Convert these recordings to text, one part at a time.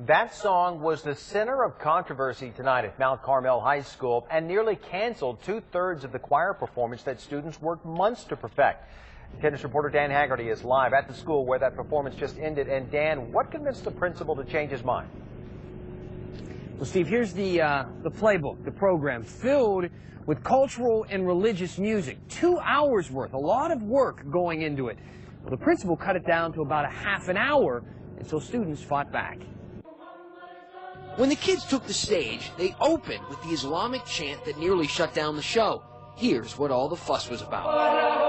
That song was the center of controversy tonight at Mount Carmel High School and nearly canceled two-thirds of the choir performance that students worked months to perfect. 10 News reporter Dan Haggerty is live at the school where that performance just ended. And Dan, what convinced the principal to change his mind? Well, Steve, here's the, uh, the playbook, the program, filled with cultural and religious music. Two hours worth, a lot of work going into it. Well, the principal cut it down to about a half an hour, and so students fought back. When the kids took the stage, they opened with the Islamic chant that nearly shut down the show. Here's what all the fuss was about.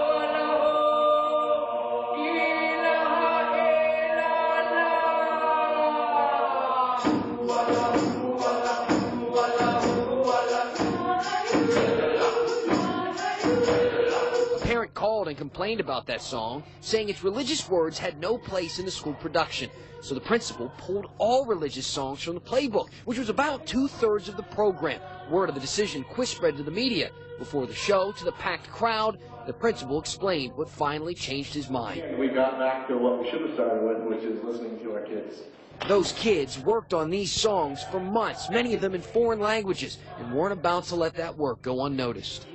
Parent called and complained about that song, saying its religious words had no place in the school production. So the principal pulled all religious songs from the playbook, which was about two-thirds of the program. Word of the decision quick spread to the media. Before the show, to the packed crowd, the principal explained what finally changed his mind. We got back to what we should have started with, which is listening to our kids. Those kids worked on these songs for months, many of them in foreign languages, and weren't about to let that work go unnoticed.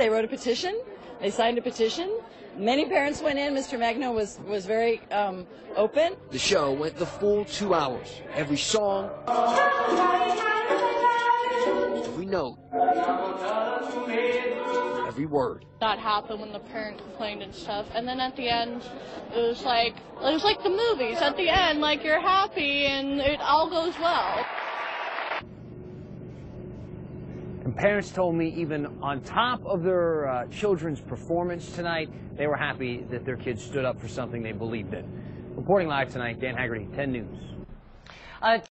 They wrote a petition. They signed a petition. Many parents went in. Mr. Magno was, was very um, open. The show went the full two hours. Every song, every word. That happened when the parent complained and stuff. And then at the end, it was like it was like the movies. At the end, like you're happy and it all goes well. And parents told me even on top of their uh, children's performance tonight, they were happy that their kids stood up for something they believed in. Reporting live tonight, Dan Haggerty, 10 News. Uh